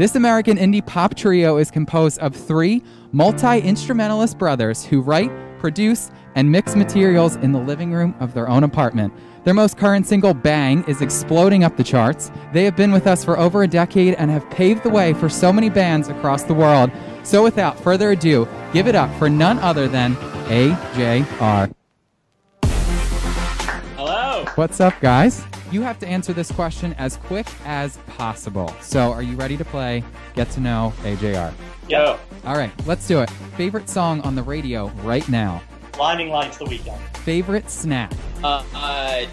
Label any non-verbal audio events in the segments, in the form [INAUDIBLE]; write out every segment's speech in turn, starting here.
This American indie pop trio is composed of three multi instrumentalist brothers who write, produce, and mix materials in the living room of their own apartment. Their most current single, Bang, is exploding up the charts. They have been with us for over a decade and have paved the way for so many bands across the world. So, without further ado, give it up for none other than AJR. Hello. What's up, guys? You have to answer this question as quick as possible. So, are you ready to play Get to Know AJR? Yo. All right, let's do it. Favorite song on the radio right now? Blinding Lights the Weeknd. Favorite snack? Uh, uh,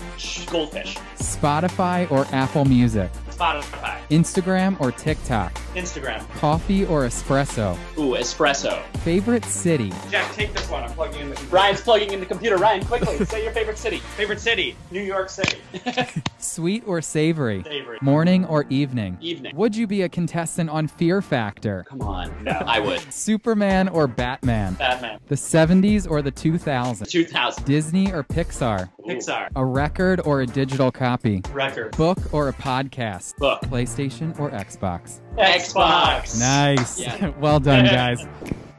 goldfish. Spotify or Apple Music? Spotify. Instagram or TikTok? Instagram. Coffee or espresso? Ooh, espresso. Favorite city? Jack, take this one. I'm plugging in the computer. Ryan's plugging in the computer. Ryan, quickly, [LAUGHS] say your favorite city. Favorite city? New York City. [LAUGHS] Sweet or savory? Savory. Morning or evening? Evening. Would you be a contestant on Fear Factor? Come on. No. I would. [LAUGHS] Superman or Batman? Batman. The 70s or the 2000s? 2000. Disney or Pixar? Pixar. A record or a digital copy? Record. Book or a podcast? Book. PlayStation or Xbox? Xbox. Nice. Yeah. [LAUGHS] well done, [LAUGHS] guys.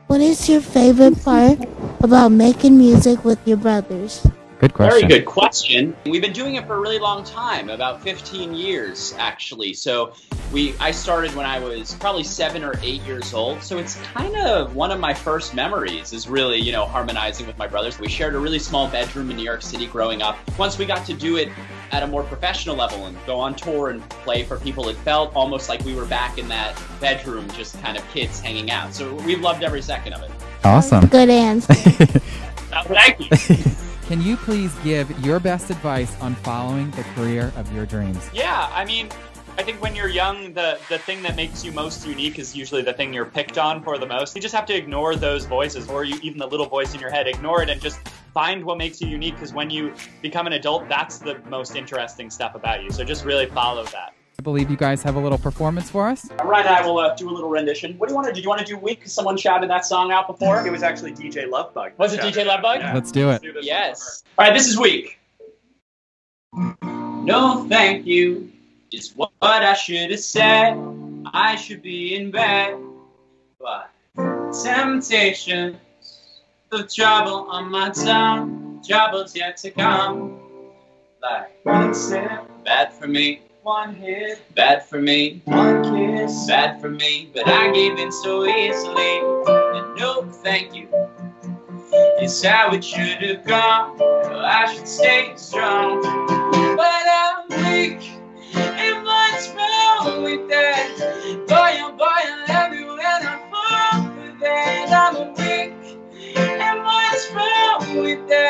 What is your favorite part about making music with your brothers? Good question. Very good question. We've been doing it for a really long time, about 15 years actually. So we I started when I was probably 7 or 8 years old. So it's kind of one of my first memories is really, you know, harmonizing with my brothers. We shared a really small bedroom in New York City growing up. Once we got to do it at a more professional level and go on tour and play for people, it felt almost like we were back in that bedroom just kind of kids hanging out. So we've loved every second of it. Awesome. Good answer. [LAUGHS] Thank you. Can you please give your best advice on following the career of your dreams? Yeah, I mean, I think when you're young, the the thing that makes you most unique is usually the thing you're picked on for the most. You just have to ignore those voices, or you, even the little voice in your head. Ignore it and just find what makes you unique. Because when you become an adult, that's the most interesting stuff about you. So just really follow that. I believe you guys have a little performance for us. Ryan and I will uh, do a little rendition. What do you want to do? Do you want to do Weak? 'Cause Someone shouted that song out before. It was actually DJ Lovebug. Was it DJ Lovebug? Yeah. Let's do it. do Yes. All right, this is weak. No, thank you. It's what I should have said. I should be in bed. But temptations of trouble on my tongue. Trouble's yet to come. Like one step, bad for me. One hit, bad for me. One kiss, bad for me. But I gave in so easily. And no, thank you. It's how it should have gone. I should stay strong. But I'm weak. And what's wrong with that? Boy, oh boy, I love you and I fall for that. I'm weak. And what's wrong with that?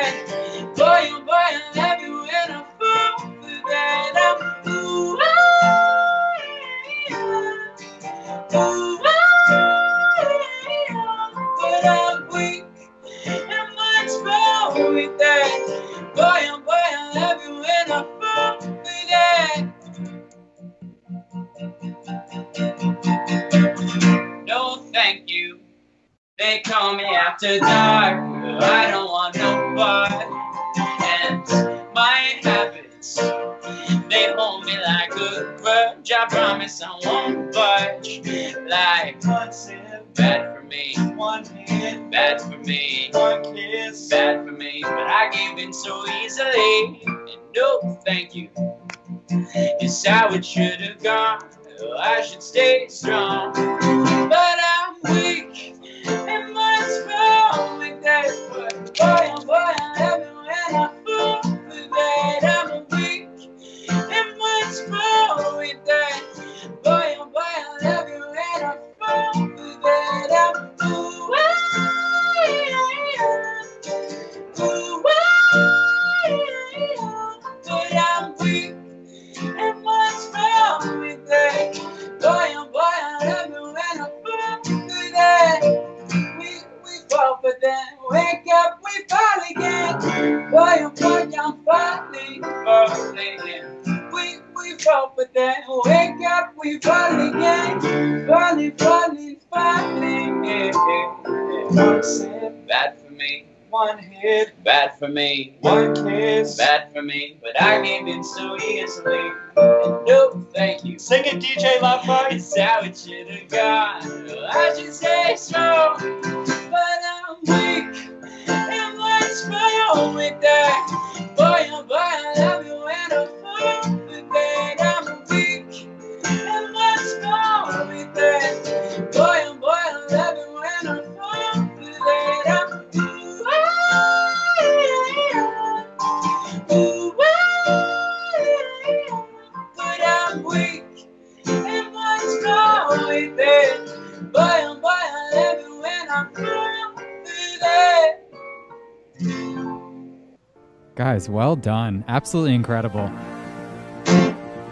They call me after dark. I don't want no part. And my habits, they hold me like a grudge. I promise I won't budge. Like one sip, bad for me. One hit, bad for me. One kiss, bad for me. But I gave in so easily. And no, thank you. It's how it should have gone. I should stay strong. Wake up, we fall again. Boy, I'm boy, I'm finally, finally. We, we fall but then Wake up, we fall again. Falling, falling, falling. Yeah, yeah. Bad for me. One hit, bad for me. One kiss, bad for me. But I gave in so easily. And no, thank you. Sing it, DJ Loveboy. It's how it should have gone. I should say so. Boy, oh boy, I love you when I'm Guys, well done. Absolutely incredible.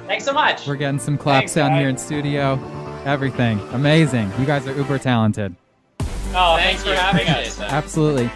Thanks so much. We're getting some claps Thanks, down guys. here in studio. Everything. Amazing. You guys are uber talented. Oh, thanks, thanks for having us. Absolutely.